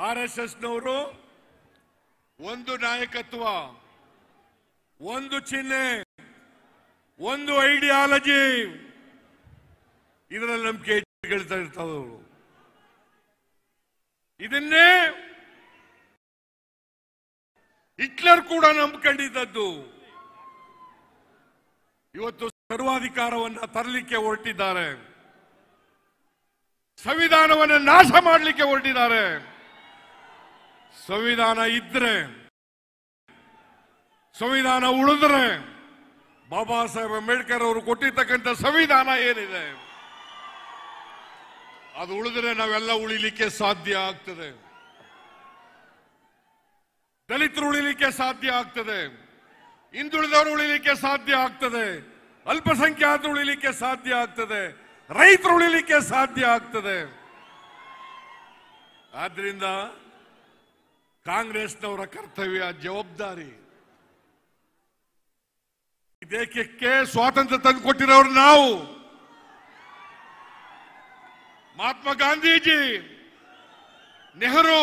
R S ಎಸ್ನವರು ಒಂದು ನಾಯಕತ್ವ, ಒಂದು ಚಿಹ್ನೆ, ಒಂದು ಐಡಿಯಾಲಜಿ. ಇದರಲ್ಲಿ ನಂಬಿಕೆ ಗೆಲ್ತಾ ಇರ್ತಾವರು ಇದನ್ನೇ ಹಿಟ್ಲರ್ ಕೂಡ ನಂಬ್ಕೊಂಡಿದ್ದದ್ದು. ಇವತ್ತು ಸರ್ವಾಧಿಕಾರವನ್ನ ತರಲಿಕ್ಕೆ ಹೊರಟಿದ್ದಾರೆ. ಸಂವಿಧಾನವನ್ನು ನಾಶ ಮಾಡಲಿಕ್ಕೆ ಹೊರಟಿದ್ದಾರೆ. ಸಂವಿಧಾನ ಇದ್ರೆ, ಸಂವಿಧಾನ ಉಳಿದ್ರೆ, ಬಾಬಾ ಸಾಹೇಬ್ ಅಂಬೇಡ್ಕರ್ ಅವರು ಕೊಟ್ಟಿರ್ತಕ್ಕಂಥ ಸಂವಿಧಾನ ಏನಿದೆ, ಅದು ಉಳಿದ್ರೆ ನಾವೆಲ್ಲ ಉಳಿಲಿಕ್ಕೆ ಸಾಧ್ಯ ಆಗ್ತದೆ. ದಲಿತರು ಉಳಿಲಿಕ್ಕೆ ಸಾಧ್ಯ ಆಗ್ತದೆ. ಹಿಂದುಳಿದವರು ಉಳಿಲಿಕ್ಕೆ ಸಾಧ್ಯ ಆಗ್ತದೆ. ಅಲ್ಪಸಂಖ್ಯಾತರು ಉಳಿಲಿಕ್ಕೆ ಸಾಧ್ಯ ಆಗ್ತದೆ. ರೈತರು ಉಳಿಲಿಕ್ಕೆ ಸಾಧ್ಯ ಆಗ್ತದೆ. ಆದ್ರಿಂದ ಕಾಂಗ್ರೆಸ್ನವರ ಕರ್ತವ್ಯ ಜವಾಬ್ದಾರಿ. ದೇಶಕ್ಕೆ ಸ್ವಾತಂತ್ರ್ಯ ತಂದು ಕೊಟ್ಟಿರೋರು ನಾವು? ಮಹಾತ್ಮ ಗಾಂಧೀಜಿ, ನೆಹರು,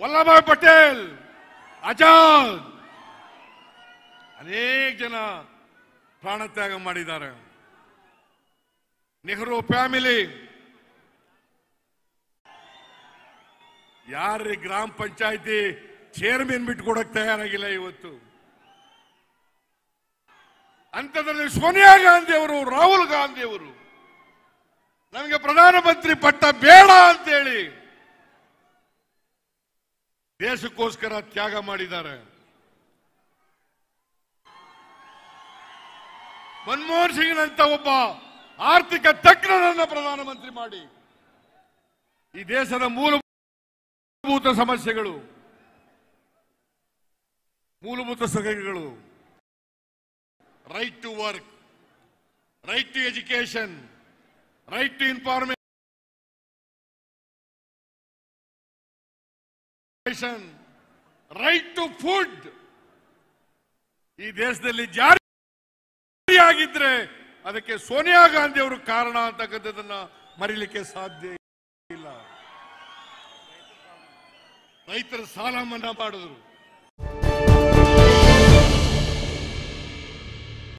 ವಲ್ಲಭಾಯ್ ಪಟೇಲ್, ಆಜಾದ್. ಅನೇಕ ಜನ ಪ್ರಾಣತ್ಯಾಗ ಮಾಡಿದ್ದಾರೆ. ನೆಹರು ಫ್ಯಾಮಿಲಿ ಯಾರ್ರಿ ಗ್ರಾಮ ಪಂಚಾಯತಿ ಚೇರ್ಮನ್ ಬಿಟ್ಕೊಡಕ್ ತಯಾರಾಗಿಲ್ಲ ಇವತ್ತು? ಅಂಥದ್ರಲ್ಲಿ ಸೋನಿಯಾ ಗಾಂಧಿ ಅವರು ರಾಹುಲ್ ಗಾಂಧಿ ಅವರು ನಮಗೆ ಪ್ರಧಾನಮಂತ್ರಿ ಪಟ್ಟ ಬೇಡ ಅಂತೇಳಿ ದೇಶಕ್ಕೋಸ್ಕರ ತ್ಯಾಗ ಮಾಡಿದ್ದಾರೆ. ಮನಮೋಹನ್ ಸಿಂಗ್ನಂತ ಒಬ್ಬ ಆರ್ಥಿಕ ತಜ್ಞರನ್ನ ಪ್ರಧಾನಮಂತ್ರಿ ಮಾಡಿ. ಈ ದೇಶದ ಮೂಲಭೂತ ಸಮಸ್ಯೆಗಳು, ಮೂಲಭೂತ ಸಲಹೆಗಳು right to work right to education right to information right to food ಈ ದೇಶದಲ್ಲಿ ಜಾರಿಯಾಗಿದ್ರೆ ಅದಕ್ಕೆ ಸೋನಿಯಾ ಗಾಂಧಿ ಅವರು ಕಾರಣ ಅಂತಕ್ಕಂಥದ್ದನ್ನ ಮರಿಲಿಕ್ಕೆ ಸಾಧ್ಯ ರೈತರ ಸಾಲ ಮನ್ನಾ ಮಾಡಿದ್ರು.